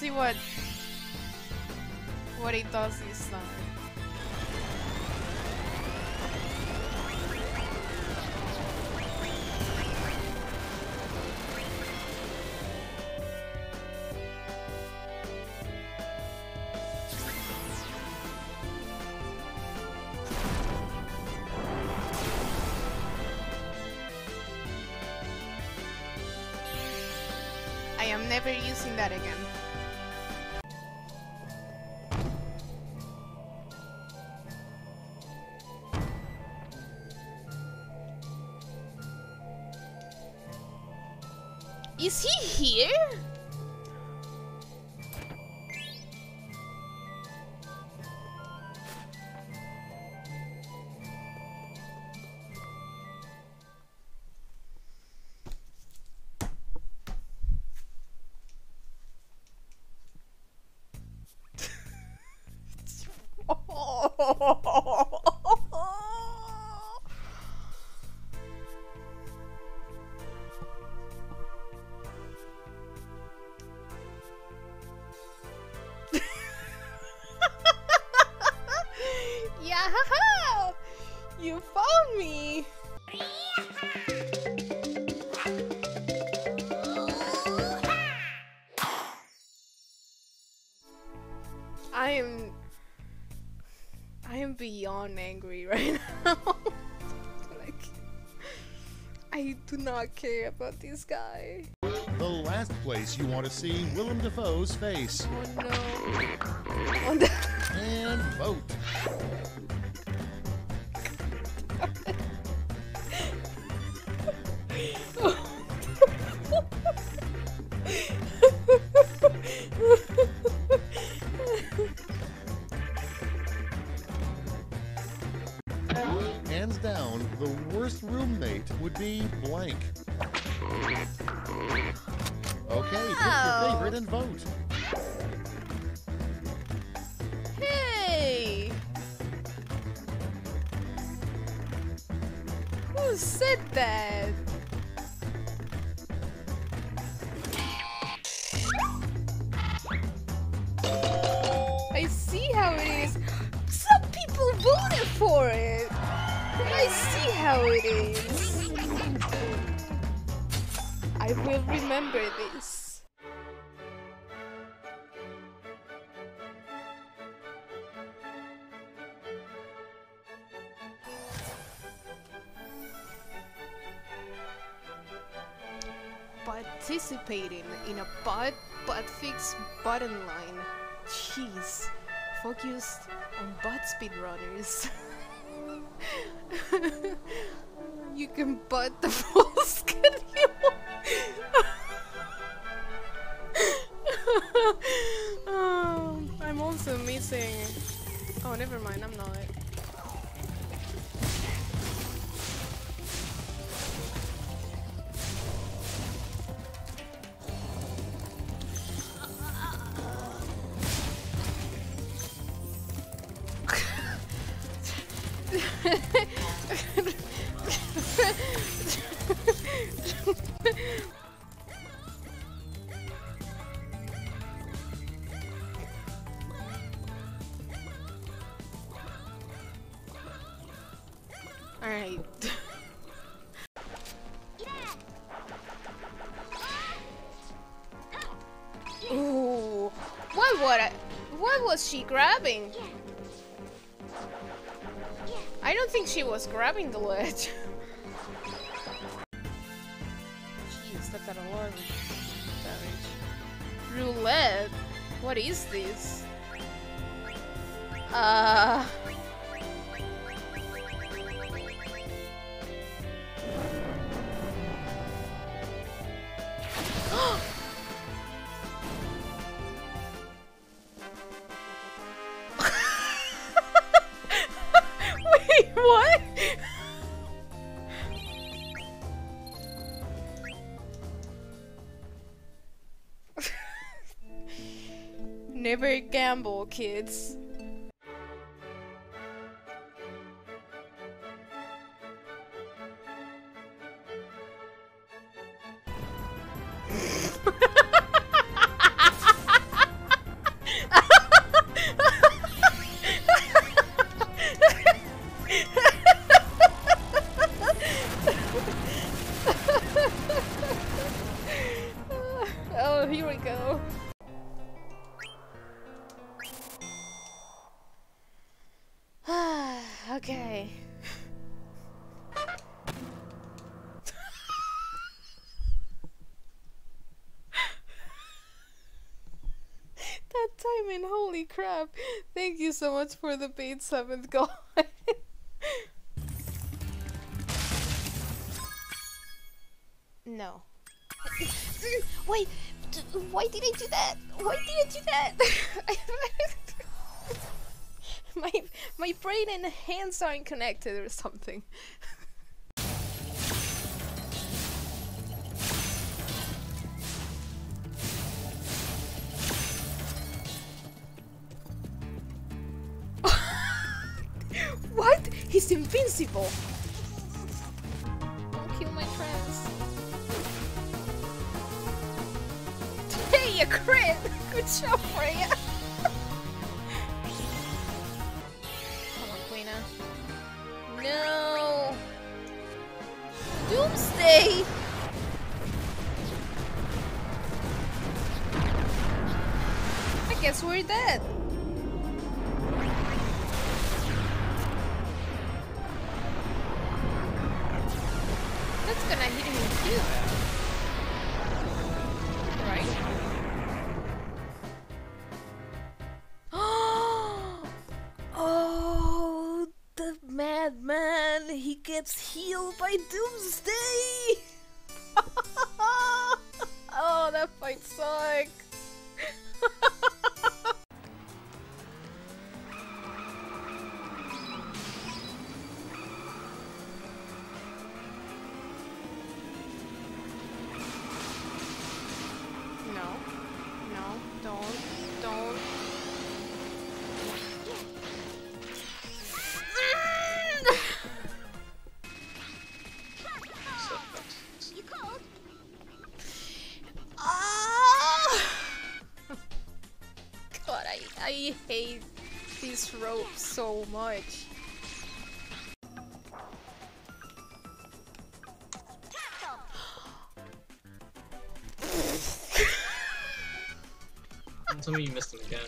see what what he does this time. Is he here? Angry right now. like I do not care about this guy. The last place you want to see Willem Dafoe's face. Oh no. Oh, no. And vote. Said that? I see how it is. Some people voted for it. I see how it is. I will remember this. Participating in a butt butt fix button line. Jeez, focused on butt speedrunners. you can butt the full schedule. oh, I'm also missing. Oh, never mind. I'm not. What what what was she grabbing? I don't think she was grabbing the ledge. Jeez, that's a lot damage. Roulette? What is this? Uh kids. Crap. Thank you so much for the paid seventh god. no. Wait, why did I do that? Why did I do that? my my brain and hands aren't connected or something. Invincible. Don't kill my friends. Hey, a crit! Good job, Freya. Come on, Queena. No! Doomsday! Gets healed by Doomsday! oh, that fight sucked! These rope so much. Tell me you missed him again.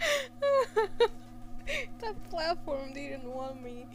that platform didn't want me.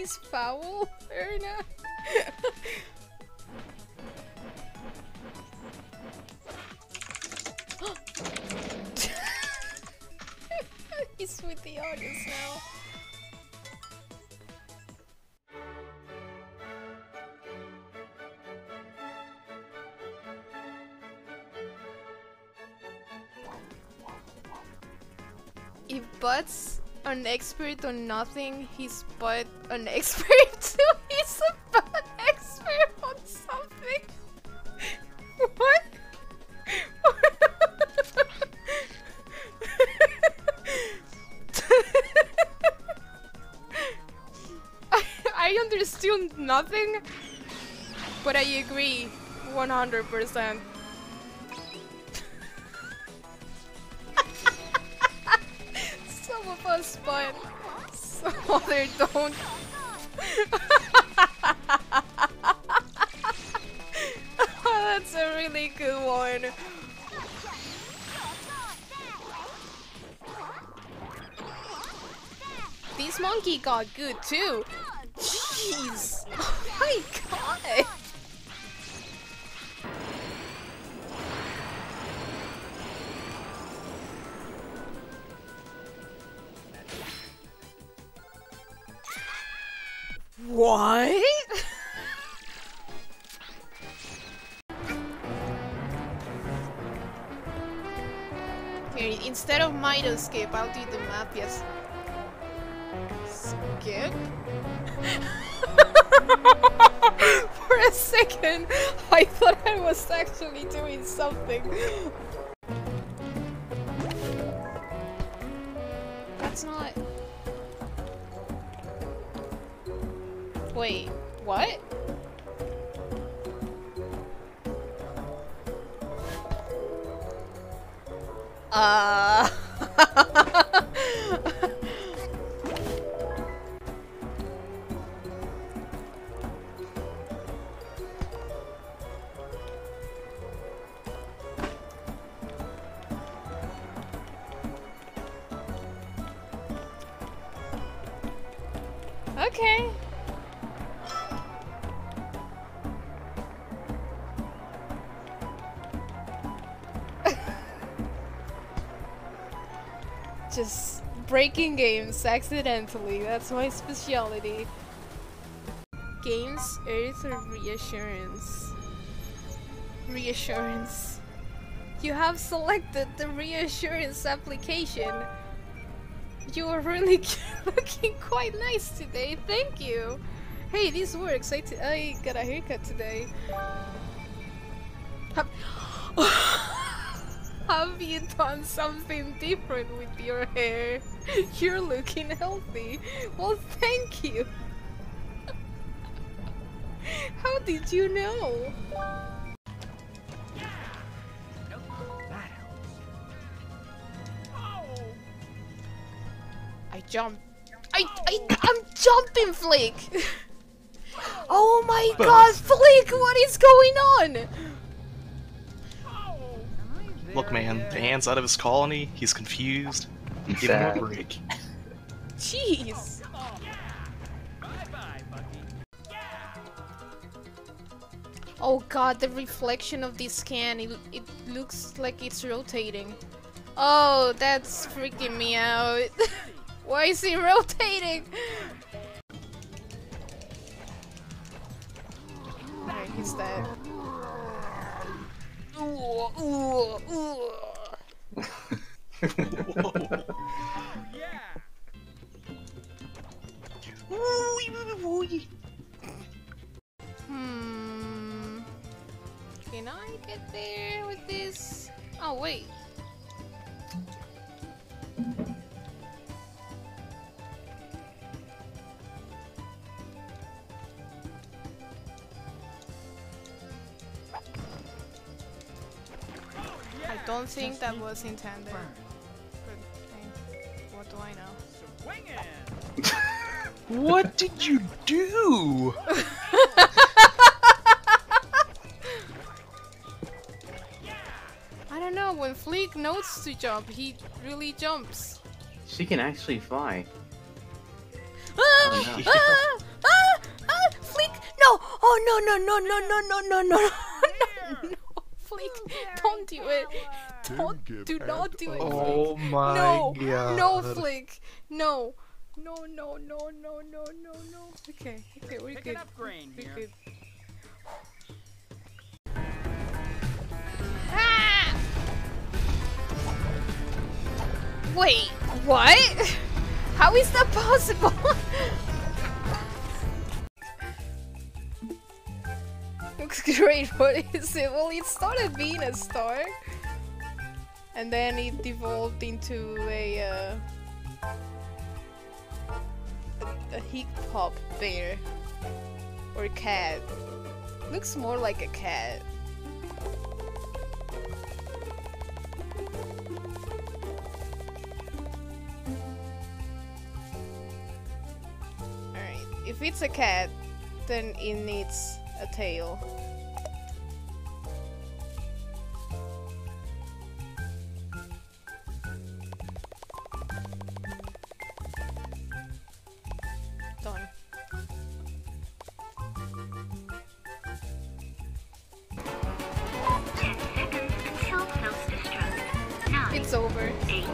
These foul, Erna? He's with the audience now. An expert on nothing, he's but an expert too. He's a butt expert on something. What? I, I understood nothing, but I agree 100%. But some other don't. That's a really good one. This monkey got good too. Jeez. Mido skip, I'll do the map, yes. Skip? For a second, I thought I was actually doing something. That's not... Wait, what? Uh... okay. Just breaking games accidentally. That's my specialty. Games, Earth, Reassurance? Reassurance. You have selected the Reassurance application. You are really looking quite nice today. Thank you. Hey, this works. I, I got a haircut today. Have, have you done something different with your hair? You're looking healthy. Well, thank you. How did you know? I jump. I I I'm jumping, Flik. oh my God, Flik! What is going on? Look, man, the hand's out of his colony. He's confused. Give him a break. Jeez. Oh god, the reflection of this can, it, it looks like it's rotating. Oh, that's freaking me out. Why is it rotating? Okay, he's dead. Hmm. Can I get there with this? Oh, wait. Think that was intended. But hey, what do I know? What did you do? I don't know, when Fleek knows to jump, he really jumps. She can actually fly. Ah! Oh, no. ah! Ah! Ah! Fleek! No! Oh no no no no no no no no no no! Fleek, don't do it! Don't do not do it! Oh my no! god. No, Fleek! No! No no no no no no no! Okay, okay, we're good. We're good. Ah! Wait, what? How is that possible? Looks great, what is it? Well, it started being a star. And then it devolved into a, uh, a, a hip hop bear. Or cat. Looks more like a cat. Alright, if it's a cat, then it needs a tail. It's over. eight,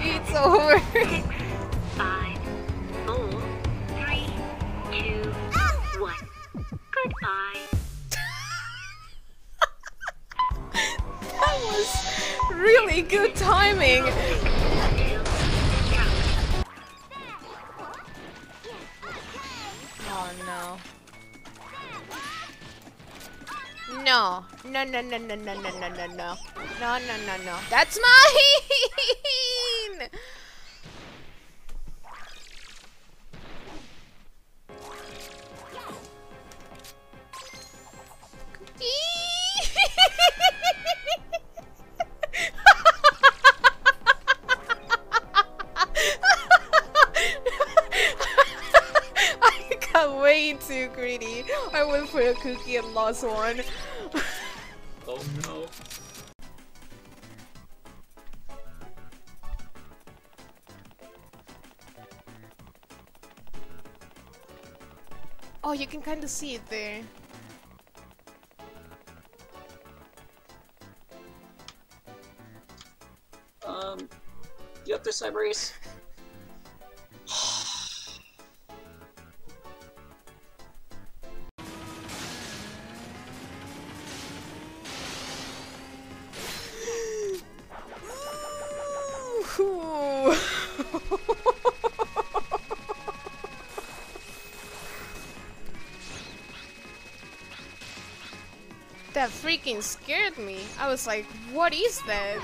It's over. six, five, four, three, two, Goodbye. That was really good timing. Oh no. No. No, no, no, no, no, no, no, no, no. No, no, no, no. That's mine! I got way too greedy. I went for a cookie and lost one. Oh, you can kind of see it there. Um, you up there, Cyberace? That freaking scared me. I was like, what is that?